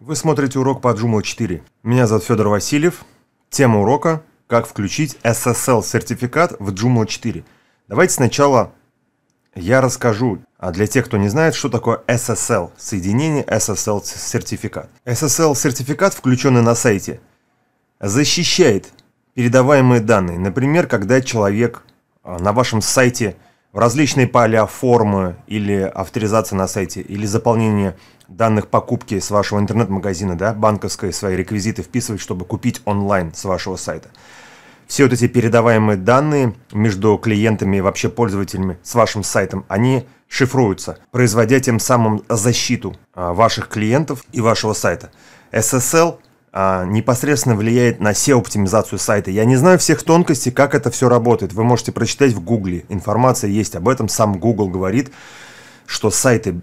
Вы смотрите урок по Joomla 4. Меня зовут Федор Васильев. Тема урока – как включить SSL-сертификат в Joomla 4. Давайте сначала я расскажу, а для тех, кто не знает, что такое SSL, соединение SSL-сертификат. SSL-сертификат, включенный на сайте, защищает передаваемые данные. Например, когда человек а, на вашем сайте – в различные поля, формы или авторизация на сайте, или заполнение данных покупки с вашего интернет-магазина, да, банковской свои реквизиты вписывать, чтобы купить онлайн с вашего сайта. Все вот эти передаваемые данные между клиентами и вообще пользователями с вашим сайтом, они шифруются, производя тем самым защиту а, ваших клиентов и вашего сайта. SSL а, непосредственно влияет на SEO-оптимизацию сайта. Я не знаю всех тонкостей, как это все работает. Вы можете прочитать в Гугле. Информация есть об этом. Сам Google говорит, что сайты,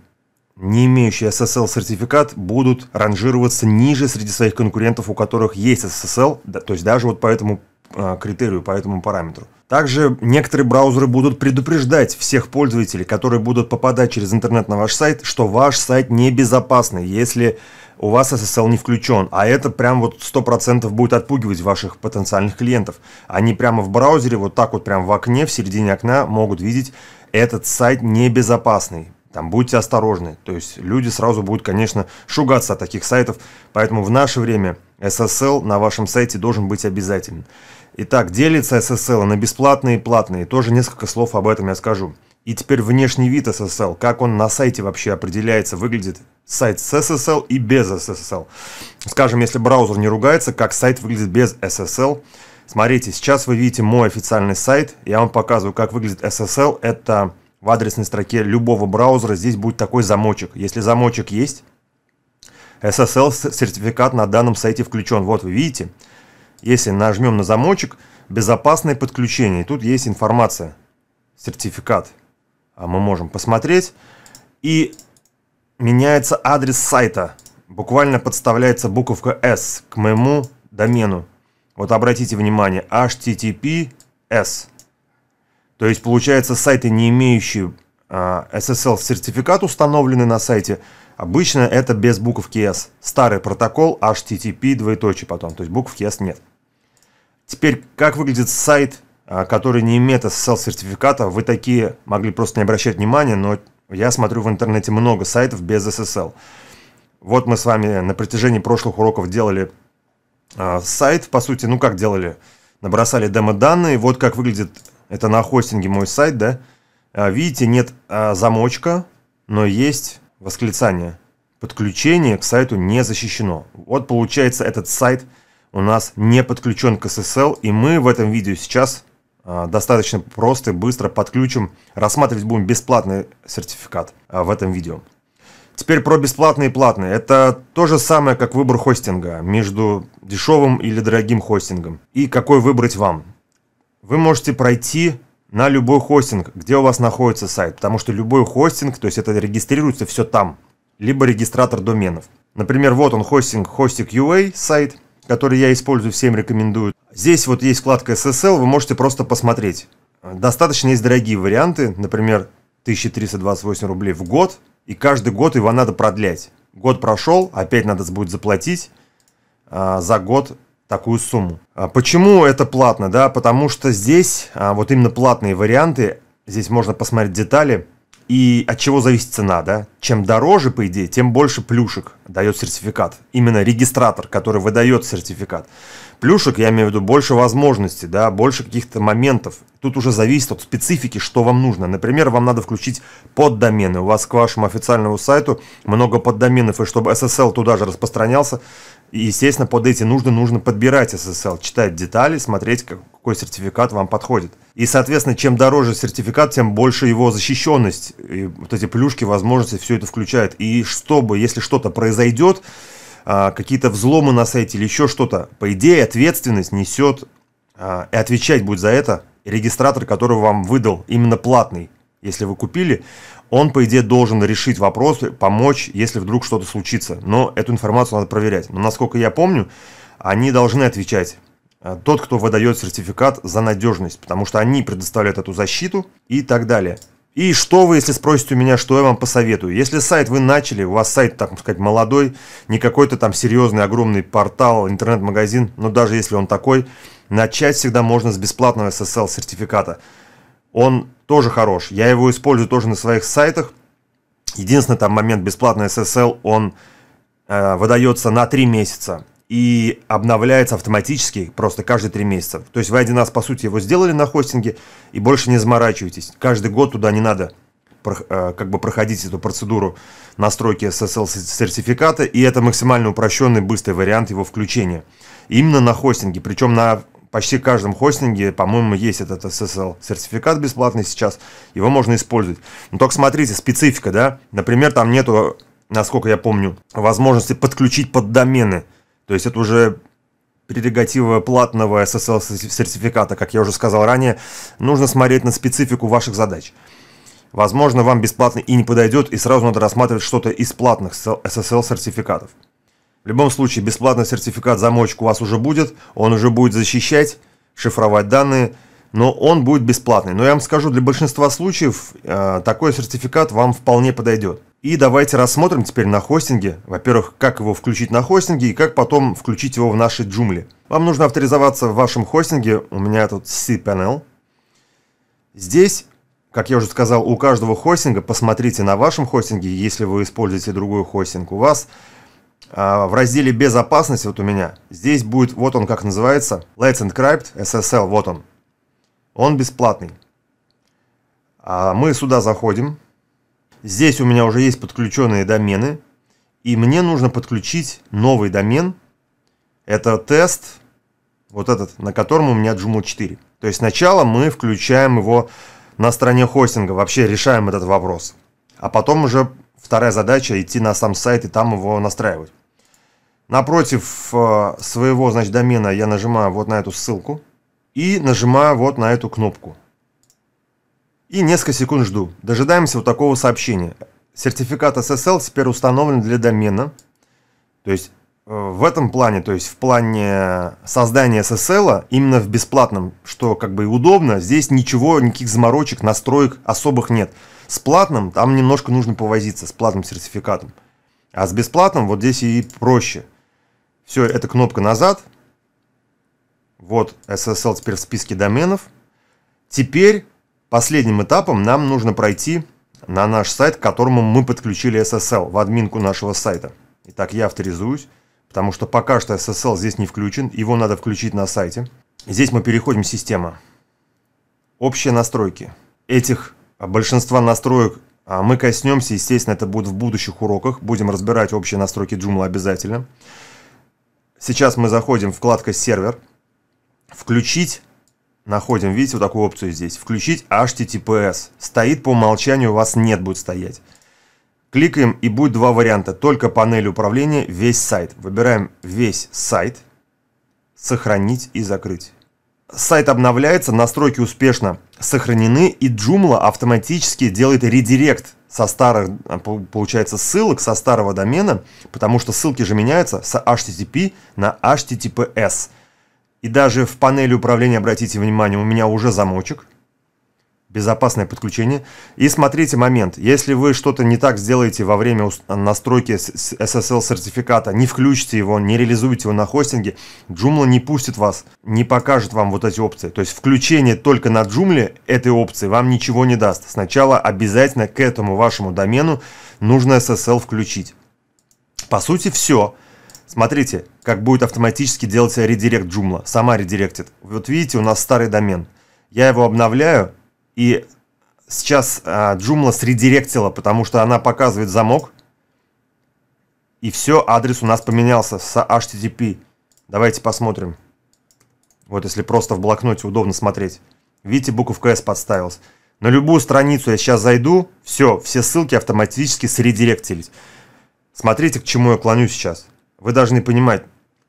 не имеющие SSL-сертификат, будут ранжироваться ниже среди своих конкурентов, у которых есть SSL, то есть даже вот по этому а, критерию, по этому параметру. Также некоторые браузеры будут предупреждать всех пользователей, которые будут попадать через интернет на ваш сайт, что ваш сайт небезопасный, если у вас SSL не включен. А это прям вот 100% будет отпугивать ваших потенциальных клиентов. Они прямо в браузере, вот так вот прям в окне, в середине окна могут видеть, этот сайт небезопасный. Там будьте осторожны. То есть люди сразу будут, конечно, шугаться от таких сайтов. Поэтому в наше время SSL на вашем сайте должен быть обязательным. Итак, делится SSL на бесплатные и платные. Тоже несколько слов об этом я скажу. И теперь внешний вид SSL, как он на сайте вообще определяется, выглядит сайт с SSL и без SSL. Скажем, если браузер не ругается, как сайт выглядит без SSL. Смотрите, сейчас вы видите мой официальный сайт. Я вам показываю, как выглядит SSL. Это в адресной строке любого браузера. Здесь будет такой замочек. Если замочек есть, SSL-сертификат на данном сайте включен. Вот вы видите. Если нажмем на замочек, безопасное подключение. тут есть информация, сертификат. А мы можем посмотреть. И меняется адрес сайта. Буквально подставляется буковка S к моему домену. Вот обратите внимание, HTTPS. То есть получается сайты, не имеющие а, SSL-сертификат установленный на сайте, обычно это без буковки S. Старый протокол HTTP двоеточие потом, то есть буковки S нет. Теперь, как выглядит сайт, а, который не имеет SSL-сертификата, вы такие могли просто не обращать внимания, но я смотрю в интернете много сайтов без SSL. Вот мы с вами на протяжении прошлых уроков делали э, сайт, по сути, ну как делали, набросали демо-данные, вот как выглядит, это на хостинге мой сайт, да, а, видите, нет а, замочка, но есть восклицание. Подключение к сайту не защищено. Вот получается этот сайт у нас не подключен к SSL, и мы в этом видео сейчас а, достаточно просто и быстро подключим. Рассматривать будем бесплатный сертификат в этом видео. Теперь про бесплатные и платные. Это то же самое, как выбор хостинга между дешевым или дорогим хостингом. И какой выбрать вам. Вы можете пройти на любой хостинг, где у вас находится сайт. Потому что любой хостинг, то есть это регистрируется все там. Либо регистратор доменов. Например, вот он хостинг, хостинг UA сайт – который я использую, всем рекомендую. Здесь вот есть вкладка SSL, вы можете просто посмотреть. Достаточно есть дорогие варианты, например, 1328 рублей в год, и каждый год его надо продлять. Год прошел, опять надо будет заплатить а, за год такую сумму. А почему это платно? Да, потому что здесь а, вот именно платные варианты, здесь можно посмотреть детали, и от чего зависит цена, да? Чем дороже, по идее, тем больше плюшек дает сертификат. Именно регистратор, который выдает сертификат. Плюшек, я имею в виду, больше возможностей, да, больше каких-то моментов. Тут уже зависит от специфики, что вам нужно. Например, вам надо включить поддомены. У вас к вашему официальному сайту много поддоменов, и чтобы SSL туда же распространялся, и, естественно, под эти нужно, нужно подбирать SSL, читать детали, смотреть, какой сертификат вам подходит. И, соответственно, чем дороже сертификат, тем больше его защищенность. И вот эти плюшки, возможности, все это включает. И чтобы, если что-то произойдет, а, какие-то взломы на сайте или еще что-то, по идее, ответственность несет а, и отвечать будет за это регистратор, который вам выдал, именно платный. Если вы купили, он, по идее, должен решить вопрос, помочь, если вдруг что-то случится. Но эту информацию надо проверять. Но, насколько я помню, они должны отвечать. Э, тот, кто выдает сертификат за надежность, потому что они предоставляют эту защиту и так далее. И что вы, если спросите у меня, что я вам посоветую? Если сайт вы начали, у вас сайт, так сказать, молодой, не какой-то там серьезный, огромный портал, интернет-магазин, но даже если он такой, начать всегда можно с бесплатного SSL-сертификата. Он тоже хорош. Я его использую тоже на своих сайтах. Единственный там момент бесплатный SSL, он э, выдается на 3 месяца и обновляется автоматически просто каждые три месяца. То есть вы один раз, по сути, его сделали на хостинге и больше не заморачивайтесь. Каждый год туда не надо э, как бы проходить эту процедуру настройки SSL-сертификата, и это максимально упрощенный, быстрый вариант его включения. Именно на хостинге, причем на почти каждом хостинге, по-моему, есть этот SSL-сертификат бесплатный сейчас, его можно использовать. Но только смотрите, специфика, да, например, там нету, насколько я помню, возможности подключить поддомены, то есть это уже прерогатива платного SSL-сертификата, как я уже сказал ранее, нужно смотреть на специфику ваших задач. Возможно, вам бесплатно и не подойдет, и сразу надо рассматривать что-то из платных SSL-сертификатов. В любом случае, бесплатный сертификат замочек у вас уже будет, он уже будет защищать, шифровать данные, но он будет бесплатный. Но я вам скажу, для большинства случаев э, такой сертификат вам вполне подойдет. И давайте рассмотрим теперь на хостинге, во-первых, как его включить на хостинге и как потом включить его в наши джумли. Вам нужно авторизоваться в вашем хостинге, у меня тут cPanel. Здесь, как я уже сказал, у каждого хостинга, посмотрите на вашем хостинге, если вы используете другой хостинг, у вас в разделе безопасность, вот у меня, здесь будет, вот он как называется, Let's Encrypt SSL, вот он. Он бесплатный. А мы сюда заходим, Здесь у меня уже есть подключенные домены. И мне нужно подключить новый домен. Это тест, вот этот, на котором у меня Joomla 4. То есть сначала мы включаем его на стороне хостинга, вообще решаем этот вопрос. А потом уже вторая задача идти на сам сайт и там его настраивать. Напротив э, своего значит, домена я нажимаю вот на эту ссылку и нажимаю вот на эту кнопку. И несколько секунд жду. Дожидаемся вот такого сообщения. Сертификат SSL теперь установлен для домена. То есть э, в этом плане, то есть в плане создания SSL, именно в бесплатном, что как бы и удобно, здесь ничего, никаких заморочек, настроек особых нет. С платным там немножко нужно повозиться, с платным сертификатом. А с бесплатным вот здесь и проще. Все, это кнопка назад. Вот SSL теперь в списке доменов. Теперь Последним этапом нам нужно пройти на наш сайт, к которому мы подключили SSL, в админку нашего сайта. Итак, я авторизуюсь, потому что пока что SSL здесь не включен, его надо включить на сайте. Здесь мы переходим в систему. Общие настройки. Этих большинства настроек а, мы коснемся, естественно, это будет в будущих уроках. Будем разбирать общие настройки Joomla обязательно. Сейчас мы заходим в вкладка «Сервер», «Включить находим, видите, вот такую опцию здесь. Включить HTTPS. Стоит по умолчанию, у вас нет, будет стоять. Кликаем и будет два варианта. Только панель управления, весь сайт. Выбираем весь сайт, сохранить и закрыть. Сайт обновляется, настройки успешно сохранены и Joomla автоматически делает редирект со старых, получается, ссылок со старого домена, потому что ссылки же меняются с HTTP на HTTPS. И даже в панели управления, обратите внимание, у меня уже замочек. Безопасное подключение. И смотрите момент. Если вы что-то не так сделаете во время настройки SSL сертификата, не включите его, не реализуете его на хостинге, Joomla не пустит вас, не покажет вам вот эти опции. То есть включение только на Joomla этой опции вам ничего не даст. Сначала обязательно к этому вашему домену нужно SSL включить. По сути все. Смотрите, как будет автоматически делаться редирект Joomla. Сама редиректит. Вот видите, у нас старый домен. Я его обновляю, и сейчас а, Joomla средиректила, потому что она показывает замок. И все, адрес у нас поменялся с HTTP. Давайте посмотрим. Вот если просто в блокноте удобно смотреть. Видите, буковка S подставилась. На любую страницу я сейчас зайду, все, все ссылки автоматически средиректились. Смотрите, к чему я клоню сейчас. Вы должны понимать,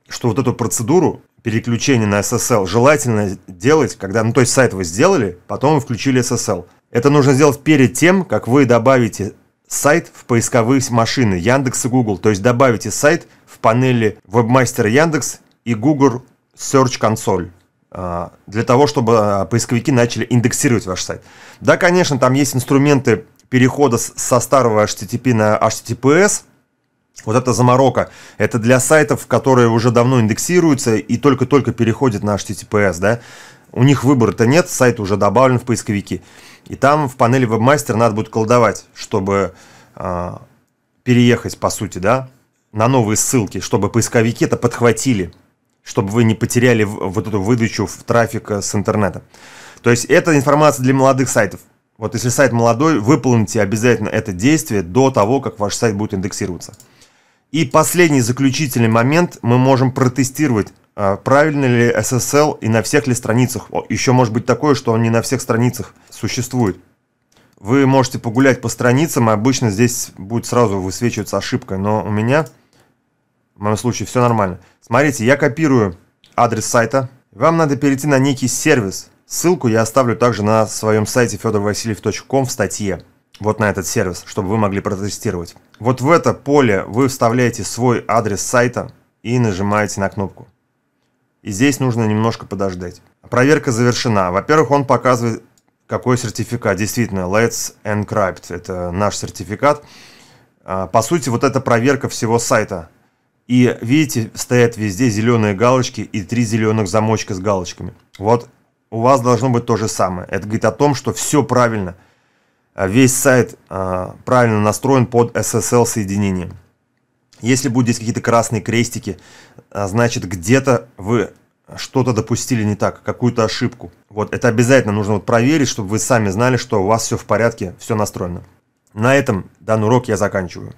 что вот эту процедуру переключения на SSL желательно делать, когда, ну то есть сайт вы сделали, потом вы включили SSL. Это нужно сделать перед тем, как вы добавите сайт в поисковые машины Яндекс и Google. То есть добавите сайт в панели вебмастера Яндекс и Google Search Console. а, для того, чтобы а, поисковики начали индексировать ваш сайт. Да, конечно, там есть инструменты перехода со старого HTTP на HTTPS. Вот эта заморока, это для сайтов, которые уже давно индексируются и только-только переходят на HTTPS, да. У них выбора-то нет, сайт уже добавлен в поисковики. И там в панели вебмастер надо будет колдовать, чтобы э, переехать, по сути, да, на новые ссылки, чтобы поисковики это подхватили чтобы вы не потеряли вот эту выдачу в трафика с интернета. То есть это информация для молодых сайтов. Вот если сайт молодой, выполните обязательно это действие до того, как ваш сайт будет индексироваться. И последний заключительный момент, мы можем протестировать, а, правильно ли SSL и на всех ли страницах. Еще может быть такое, что он не на всех страницах существует. Вы можете погулять по страницам, и обычно здесь будет сразу высвечиваться ошибка, но у меня в моем случае все нормально. Смотрите, я копирую адрес сайта. Вам надо перейти на некий сервис. Ссылку я оставлю также на своем сайте fedorvasiliev.com в статье. Вот на этот сервис, чтобы вы могли протестировать. Вот в это поле вы вставляете свой адрес сайта и нажимаете на кнопку. И здесь нужно немножко подождать. Проверка завершена. Во-первых, он показывает, какой сертификат. Действительно, Let's Encrypt. Это наш сертификат. А, по сути, вот это проверка всего сайта. И видите, стоят везде зеленые галочки и три зеленых замочка с галочками. Вот у вас должно быть то же самое. Это говорит о том, что все правильно. А весь сайт а, правильно настроен под SSL соединением. Если будут здесь какие-то красные крестики, а, значит где-то вы что-то допустили не так, какую-то ошибку. Вот это обязательно нужно вот проверить, чтобы вы сами знали, что у вас все в порядке, все настроено. На этом данный урок я заканчиваю.